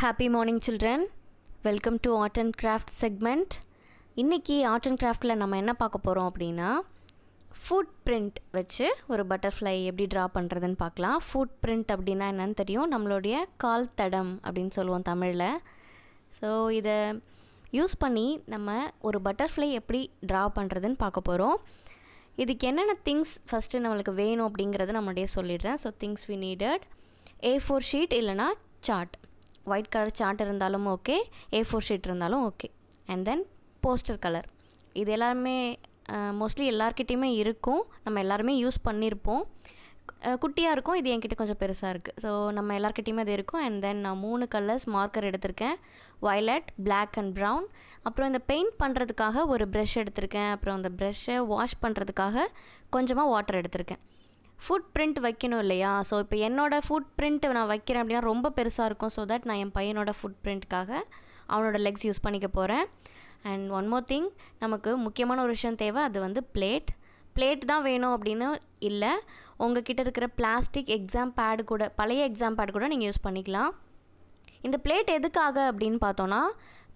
Happy morning children welcome to art and craft segment இன்றைக்கி art and கிராஃப்டில் நம்ம என்ன பார்க்க போகிறோம் அப்படின்னா ஃபுட் பிரிண்ட் வச்சு ஒரு பட்டர்ஃப்ளை எப்படி ட்ரா பண்ணுறதுன்னு பார்க்கலாம். ஃபுட் பிரிண்ட் அப்படின்னா என்னென்னு தெரியும்? நம்மளுடைய கால் தடம் அப்படின்னு சொல்லுவோம் தமிழில். ஸோ இதை யூஸ் பண்ணி நம்ம ஒரு பட்டர்ஃப்ளை எப்படி ட்ரா பண்ணுறதுன்னு பார்க்க போகிறோம் இதுக்கு என்னென்ன திங்ஸ் ஃபஸ்ட்டு நம்மளுக்கு வேணும் அப்படிங்கிறத நம்மளுடைய சொல்லிடுறேன். So things we needed A four sheet இல்லைனா சார்ட் ஒயிட் கலர் சார்ட் இருந்தாலும் ஓகே ஏ ஃபோர் ஷீட் இருந்தாலும் okay and then poster colour இது எல்லாருமே மோஸ்ட்லி எல்லாருக்கிட்டேயுமே இருக்கும். நம்ம எல்லாருமே யூஸ் பண்ணியிருப்போம் குட்டியாக இருக்கும் இது என்கிட்ட கொஞ்சம் பெருசாக இருக்குது ஸோ நம்ம எல்லாருக்கிட்டேயுமே அது இருக்கும். அண்ட் தென் நான் மூணு கலர்ஸ் மார்க்கர் எடுத்திருக்கேன். வயலட் பிளாக் அண்ட் ப்ரௌன் அப்புறம் இந்த பெயிண்ட் பண்ணுறதுக்காக ஒரு ப்ரெஷ் எடுத்திருக்கேன். அப்புறம் அந்த ப்ரெஷ்ஷை வாஷ் பண்ணுறதுக்காக கொஞ்சமாக வாட்டர் எடுத்திருக்கேன். ஃபுட் பிரிண்ட் வைக்கணும் இல்லையா? ஸோ இப்போ என்னோடய ஃபுட் பிரிண்ட் நான் வைக்கிறேன் அப்படின்னா ரொம்ப பெருசாக இருக்கும். ஸோ தட் நான் என் பையனோட ஃபுட் பிரிண்ட்காக அவனோட லெக்ஸ் யூஸ் பண்ணிக்க போகிறேன் அண்ட் ஒன் மோர் திங் நமக்கு முக்கியமான ஒரு விஷயம் தேவை. அது வந்து பிளேட் பிளேட் தான் வேணும் அப்படின்னு இல்லை. உங்ககிட்ட இருக்கிற பிளாஸ்டிக் எக்ஸாம் பேடு கூட பழைய எக்ஸாம் பேடு கூட நீங்கள் யூஸ் பண்ணிக்கலாம். இந்த பிளேட் எதுக்காக அப்படின்னு பார்த்தோன்னா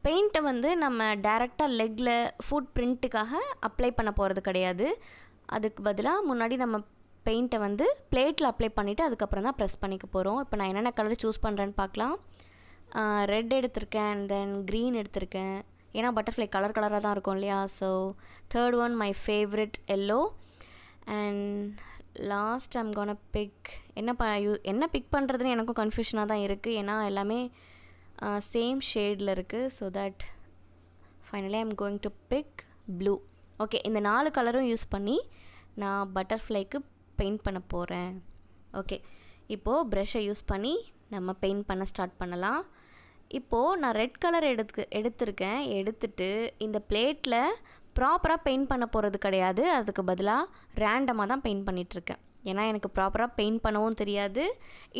பெயிண்ட்டை வந்து நம்ம டேரெக்டாக லெக்கில் ஃபுட் பிரிண்ட்டுக்காக அப்ளை பண்ண போகிறது கிடையாது. அதுக்கு பதிலாக முன்னாடி நம்ம பெயிண்ட்டை வந்து பிளேட்டில் அப்ளை பண்ணிவிட்டு அதுக்கப்புறம் தான் ப்ரெஸ் பண்ணிக்க போகிறோம். இப்போ நான் என்னென்ன கலர் சூஸ் பண்ணுறேன்னு பார்க்கலாம். ரெட் எடுத்திருக்கேன் அண்ட் தென் க்ரீன் எடுத்திருக்கேன். ஏன்னா பட்டர்ஃப்ளை கலர் கலராக தான் இருக்கும் இல்லையா? So third one my favourite yellow and last I'm gonna pick என்ன ப யூ என்ன பிக் பண்ணுறதுன்னு எனக்கும் கன்ஃபியூஷனாக தான் இருக்குது ஏன்னா எல்லாமே சேம் ஷேடில் இருக்குது so that finally I'm going to pick blue okay இந்த நாலு கலரும் யூஸ் பண்ணி நான் பட்டர்ஃப்ளைக்கு பெயிண்ட் பண்ண போகிறேன் ஓகே. இப்போது ப்ரெஷ்ஷை யூஸ் பண்ணி நம்ம பெயிண்ட் பண்ண ஸ்டார்ட் பண்ணலாம். இப்போது நான் ரெட் கலர் எடுத்து எடுத்திருக்கேன். எடுத்துட்டு இந்த பிளேட்டில் ப்ராப்பராக பெயிண்ட் பண்ண போகிறது கிடையாது. அதுக்கு பதிலாக ரேண்டமாக தான் பெயிண்ட் பண்ணிகிட்ருக்கேன் ஏன்னா எனக்கு ப்ராப்பராக பெயிண்ட் பண்ணவும் தெரியாது.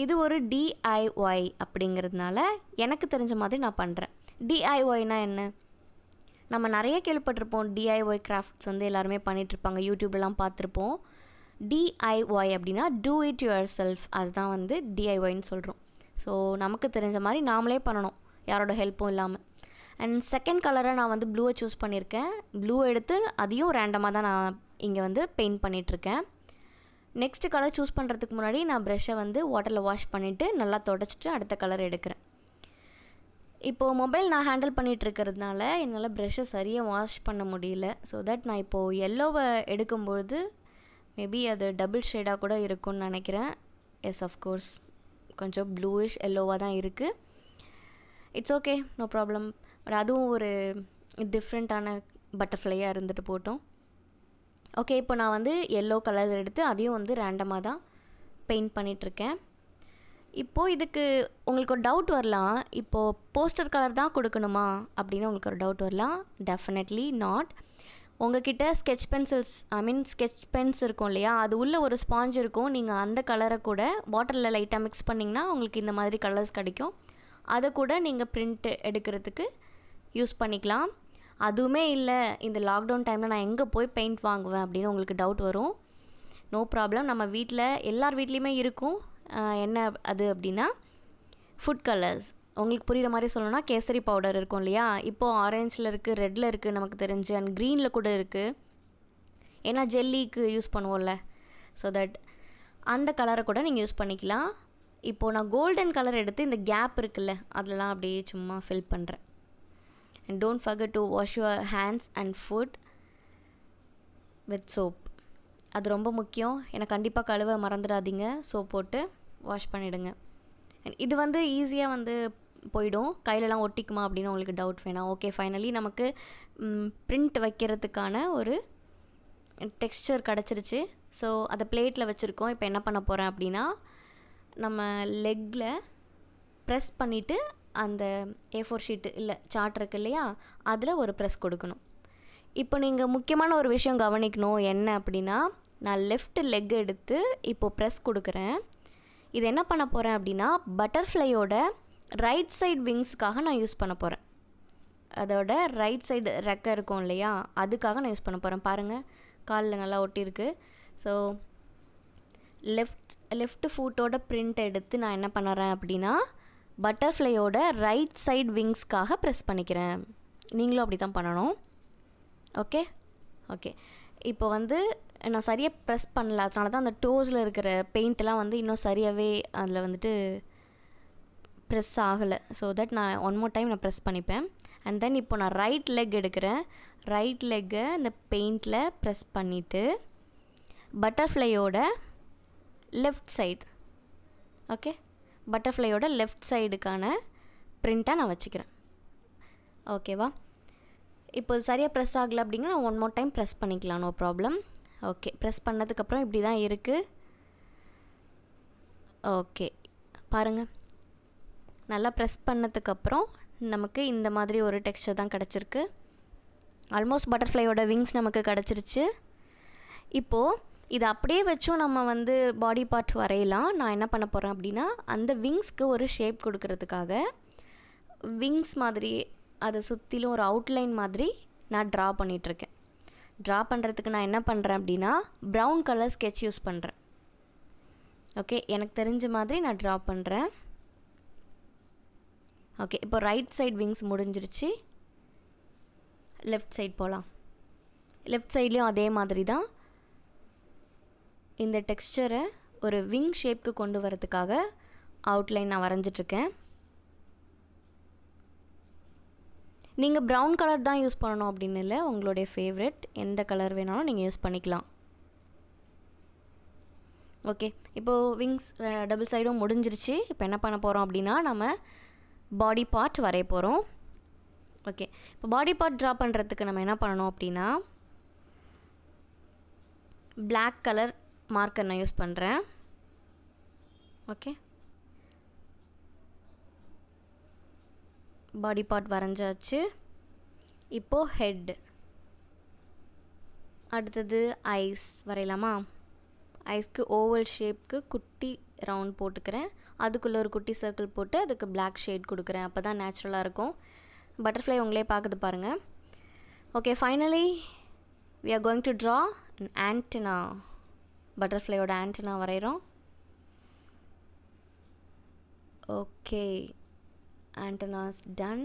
இது ஒரு டிஐஒய் அப்படிங்கிறதுனால எனக்கு தெரிஞ்ச மாதிரி நான் பண்ணுறேன் டிஐஒய்னா என்ன? நம்ம நிறைய கேள்விப்பட்டிருப்போம். டிஐஒய் கிராஃப்ட்ஸ் வந்து எல்லாருமே பண்ணிகிட்ருப்பாங்க யூடியூப்லாம் பார்த்துருப்போம். டிஐஒய் அப்படின்னா டூ இட் யுவர் செல்ஃப் அதுதான் வந்து டிஐஒய்னு சொல்கிறோம் ஸோ நமக்கு தெரிஞ்ச மாதிரி நாமளே பண்ணணும். யாரோட ஹெல்ப்பும் இல்லாமல் அண்ட் செகண்ட் கலரை நான் வந்து ப்ளூவை சூஸ் பண்ணியிருக்கேன். ப்ளூ எடுத்து அதையும் ரேண்டமாக தான் நான் இங்கே வந்து பெயிண்ட் பண்ணிகிட்ருக்கேன் நெக்ஸ்ட்டு கலர் சூஸ் பண்ணுறதுக்கு முன்னாடி நான் ப்ரெஷ்ஷை வந்து வாட்டரில் வாஷ் பண்ணிவிட்டு நல்லா தொடச்சிட்டு அடுத்த கலர் எடுக்கிறேன். இப்போது மொபைல் நான் ஹேண்டில் பண்ணிகிட்டு இருக்கிறதுனால என்னால் ப்ரெஷ்ஷை சரியாக வாஷ் பண்ண முடியல. ஸோ தட் நான் இப்போது எல்லோவை எடுக்கும்பொழுது மேபி அது டபுள் ஷேடாக கூட இருக்கும்னு நினைக்கிறேன். எஸ் அஃப்கோர்ஸ் கொஞ்சம் ப்ளூயிஷ் எல்லோவாக தான் இருக்குது it's okay no problem but அதுவும் ஒரு டிஃப்ரெண்ட்டான பட்டர்ஃப்ளையாக இருந்துட்டு போட்டோம். ஓகே இப்போ நான் வந்து எல்லோ கலர் எடுத்து அதையும் வந்து ரேண்டமாக தான் பெயிண்ட் பண்ணிகிட்ருக்கேன் இப்போது இதுக்கு உங்களுக்கு ஒரு டவுட் வரலாம். இப்போது போஸ்டர் கலர் தான் கொடுக்கணுமா? அப்படின்னு உங்களுக்கு ஒரு டவுட் வரலாம். டெஃபினெட்லி நாட் உங்ககிட்ட sketch pencils I mean sketch pens இருக்கும் இல்லையா? அது உள்ள ஒரு ஸ்பாஞ்ச் இருக்கும். நீங்கள் அந்த கலரை கூட பாட்டிலில் லைட்டாக மிக்ஸ் பண்ணிங்கன்னா உங்களுக்கு இந்த மாதிரி கலர்ஸ் கிடைக்கும். அதை கூட நீங்கள் பிரிண்ட் எடுக்கிறதுக்கு யூஸ் பண்ணிக்கலாம். அதுவுமே இல்லை இந்த லாக்டவுன் டைமில் நான் எங்கே போய் பெயிண்ட் வாங்குவேன் அப்படின்னு உங்களுக்கு டவுட் வரும். நோ ப்ராப்ளம் நம்ம வீட்டில் எல்லார் வீட்லேயுமே இருக்கும். என்ன அது அப்படின்னா ஃபுட் கலர்ஸ் உங்களுக்கு புரிகிற மாதிரி சொல்லணும்னா கேசரி பவுடர் இருக்கும் இல்லையா? இப்போது ஆரஞ்சில் இருக்குது ரெட்டில் இருக்குது நமக்கு தெரிஞ்சு அண்ட் க்ரீனில் கூட இருக்குது ஏன்னா ஜெல்லிக்கு யூஸ் பண்ணுவோம்ல. ஸோ தட் அந்த கலரை கூட நீங்கள் யூஸ் பண்ணிக்கலாம். இப்போது நான் கோல்டன் கலர் எடுத்து இந்த கேப் இருக்குல்ல அதெல்லாம் அப்படியே சும்மா ஃபில் பண்ணுறேன் and don't forget to wash your hands and foot with soap அது ரொம்ப முக்கியம். ஏன்னா கண்டிப்பாக கழுவ மறந்துடாதீங்க. சோப் போட்டு வாஷ் பண்ணிவிடுங்க இது வந்து ஈஸியாக வந்து போயிடும். கையிலலாம் ஒட்டிக்குமா அப்படின்னு உங்களுக்கு டவுட் வேணாம். ஓகே ஃபைனலி நமக்கு பிரிண்ட் வைக்கிறதுக்கான ஒரு டெக்ஸ்டர் கிடச்சிருச்சு. ஸோ அதை பிளேட்டில் வச்சுருக்கோம். இப்போ என்ன பண்ண போகிறேன் அப்படின்னா நம்ம லெக்கில் ப்ரெஸ் பண்ணிவிட்டு அந்த ஏ ஃபோர் ஷீட்டு இல்லை சார்ட் இருக்கு இல்லையா? அதில் ஒரு ப்ரெஸ் கொடுக்கணும். இப்போ நீங்கள் முக்கியமான ஒரு விஷயம் கவனிக்கணும். என்ன அப்படின்னா நான் லெஃப்ட் லெக் எடுத்து இப்போது ப்ரெஸ் கொடுக்குறேன். இது என்ன பண்ண போகிறேன் அப்படின்னா பட்டர்ஃப்ளையோட ரைட் சைடு விங்ஸ்க்காக நான் யூஸ் பண்ண போகிறேன் அதோட ரைட் சைடு ரெக்கை இருக்கும் இல்லையா? அதுக்காக நான் யூஸ் பண்ண போகிறேன் பாருங்கள் காலில் நல்லா ஒட்டியிருக்கு. ஸோ லெஃப்ட் லெஃப்ட் ஃபுட்டோட பிரிண்ட் எடுத்து நான் என்ன பண்ணுறேன் அப்படின்னா பட்டர்ஃப்ளையோட ரைட் சைடு விங்ஸ்க்காக ப்ரெஸ் பண்ணிக்கிறேன். நீங்களும் அப்படி தான் பண்ணணும். ஓகே ஓகே இப்போ வந்து நான் சரியாக ப்ரெஸ் பண்ணல. அதனால தான் அந்த டோஸில் இருக்கிற பெயிண்ட்லாம் வந்து இன்னும் சரியாகவே அதில் வந்துட்டு ப்ரெஸ் ஆகலை. ஸோ தட் நான் ஒன் மோர் டைம் நான் ப்ரெஸ் பண்ணிப்பேன். அண்ட் தென் இப்போ நான் ரைட் லெக் எடுக்கிறேன். ரைட் லெக்கை இந்த பெயிண்டில் ப்ரெஸ் பண்ணிவிட்டு பட்டர்ஃப்ளையோட லெஃப்ட் சைடு ஓகே பட்டர்ஃப்ளையோட லெஃப்ட் சைடுக்கான ப்ரிண்ட்டாக நான் வச்சுக்கிறேன். ஓகேவா இப்போ சரியாக ப்ரெஸ் ஆகலை அப்படிங்க நான் ஒன் மோர் டைம் ப்ரெஸ் பண்ணிக்கலாம். நோ ப்ராப்ளம் ஓகே ப்ரெஸ் பண்ணதுக்கப்புறம் இப்படி தான் இருக்குது ஓகே பாருங்கள் நல்லா ப்ரெஸ் பண்ணதுக்கப்புறம் நமக்கு இந்த மாதிரி ஒரு டெக்ஸ்டர் தான் கிடச்சிருக்கு. ஆல்மோஸ்ட் பட்டர்ஃப்ளையோட விங்ஸ் நமக்கு கிடச்சிருச்சு. இப்போது இதை அப்படியே வச்சும் நம்ம வந்து பாடி பார்ட் வரையலாம். நான் என்ன பண்ண போகிறேன் அப்படின்னா அந்த விங்ஸ்க்கு ஒரு ஷேப் கொடுக்கறதுக்காக விங்ஸ் மாதிரி அதை சுற்றிலும் ஒரு அவுட்லைன் மாதிரி நான் ட்ரா பண்ணிகிட்ருக்கேன் ட்ரா பண்ணுறதுக்கு நான் என்ன பண்ணுறேன் அப்படின்னா ப்ரௌன் கலர் ஸ்கெட்ச் யூஸ் பண்ணுறேன் ஓகே எனக்கு தெரிஞ்ச மாதிரி நான் ட்ரா பண்ணுறேன் ஓகே இப்போ ரைட் சைட் விங்ஸ் முடிஞ்சிருச்சு. லெஃப்ட் சைட் போகலாம் லெஃப்ட் சைட்லேயும் அதே மாதிரி தான் இந்த டெக்ஸ்சரை ஒரு விங் ஷேப்க்கு கொண்டு வரதுக்காக அவுட்லைன் நான் வரைஞ்சிட்ருக்கேன். நீங்கள் ப்ரௌன் கலர் தான் யூஸ் பண்ணணும் அப்படின்னு இல்லை உங்களுடைய ஃபேவரெட் எந்த கலர் வேணாலும் நீங்கள் யூஸ் பண்ணிக்கலாம். ஓகே இப்போது விங்ஸ் டபுள் சைடும் முடிஞ்சிருச்சு. இப்போ என்ன பண்ண போகிறோம் அப்படின்னா நம்ம பாடி பார்ட் வரைய போகிறோம் ஓகே இப்போ பாடி பார்ட் ட்ரா பண்ணுறதுக்கு நம்ம என்ன பண்ணணும் அப்படின்னா பிளாக் கலர் மார்க்கர் நான் யூஸ் பண்ணுறேன் ஓகே பாடி பார்ட் வரைஞ்சாச்சு. இப்போது ஹெட் அடுத்தது ஐஸ் வரையலாமா? ஐஸ்க்கு ஓவல் ஷேப்க்கு குட்டி ரவுண்ட் போட்டுக்கிறேன். அதுக்குள்ளே ஒரு குட்டி சர்க்கிள் போட்டு அதுக்கு பிளாக் ஷேட் கொடுக்குறேன். அப்போ தான் நேச்சுரலாக இருக்கும். பட்டர்ஃப்ளை உங்களே பார்க்குது பாருங்கள் okay finally we are going to draw antenna பட்டர்ஃப்ளையோட antenna வரைகிறோம் ஓகே ஆண்டனாஸ் டன்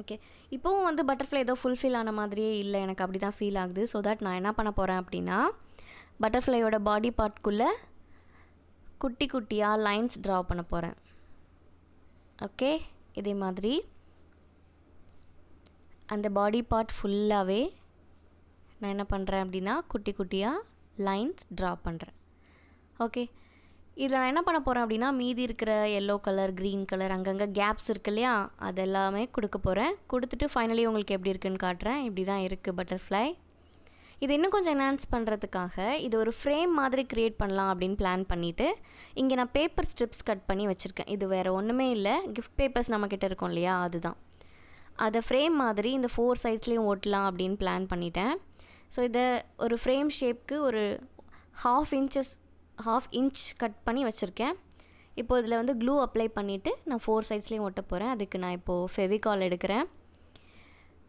ஓகே இப்போவும் வந்து பட்டர்ஃப்ளை ஏதோ ஃபுல்ஃபில் ஆன மாதிரியே இல்லை. எனக்கு அப்படி தான் ஃபீல் ஆகுது. ஸோ தட் நான் என்ன பண்ண போகிறேன் அப்படின்னா பட்டர்ஃப்ளையோட பாடி பார்ட்குள்ளே குட்டி குட்டியாக லைன்ஸ் ட்ரா பண்ண போகிறேன் ஓகே இதே மாதிரி. அந்த பாடி பார்ட் ஃபுல்லாகவே நான் என்ன பண்ணுறேன் அப்படின்னா குட்டி குட்டியாக லைன்ஸ் ட்ரா பண்ணுறேன் ஓகே இதில் நான் என்ன பண்ண போகிறேன் அப்படின்னா மீதி இருக்கிற எல்லோ கலர் க்ரீன் கலர் அங்கங்கே கேப்ஸ் இருக்கு இல்லையா? அது எல்லாமே கொடுக்க போகிறேன் கொடுத்துட்டு ஃபைனலி உங்களுக்கு எப்படி இருக்குன்னு காட்டுறேன். இப்படி தான் இருக்குது பட்டர்ஃப்ளை இது இன்னும் கொஞ்சம் என்ஹான்ஸ் பண்ணுறதுக்காக இது ஒரு ஃப்ரேம் மாதிரி க்ரியேட் பண்ணலாம் அப்படின்னு பிளான் பண்ணிவிட்டு இங்கே நான் பேப்பர் ஸ்ட்ரிப்ஸ் கட் பண்ணி வச்சுருக்கேன். இது வேறு ஒன்றுமே இல்லை. கிஃப்ட் பேப்பர்ஸ் நம்மக்கிட்ட இருக்கும் இல்லையா? அதுதான். அதை ஃப்ரேம் மாதிரி இந்த ஃபோர் சைட்ஸ்லேயும் ஓட்டலாம் அப்படின்னு பிளான் பண்ணிட்டேன். ஸோ இதை ஒரு ஃப்ரேம் ஷேப்க்கு ஒரு half inches half inch cut பண்ணி வச்சுருக்கேன். இப்போ இதில் வந்து க்ளூ அப்ளை பண்ணிவிட்டு நான் ஃபோர் சைட்ஸ்லேயும் ஒட்ட போகிறேன் அதுக்கு நான் இப்போது ஃபெவிகால் எடுக்கிறேன்.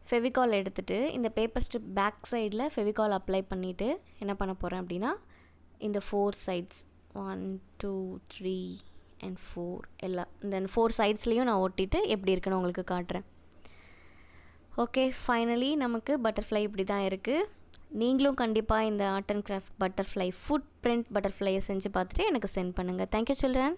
ஃபெவிகால் எடுத்துகிட்டு இந்த பேப்பர் ஸ்ட்ரிப் பேக் சைடில் ஃபெவிகால் அப்ளை பண்ணிவிட்டு என்ன பண்ண போகிறேன் அப்படின்னா இந்த four sides one two three and four எல்லாம் இந்த ஃபோர் சைட்ஸ்லேயும் நான் ஒட்டிட்டு எப்படி இருக்குன்னு உங்களுக்கு காட்டுறேன். ஓகே ஃபைனலி நமக்கு பட்டர்ஃப்ளை இப்படி தான் இருக்குது நீங்களும் கண்டிப்பாக இந்த art and craft butterfly footprint பட்டர்ஃப்ளையை செஞ்சு பார்த்துட்டு எனக்கு சென்ட் பண்ணுங்கள் தேங்க்யூ சில்ட்ரன்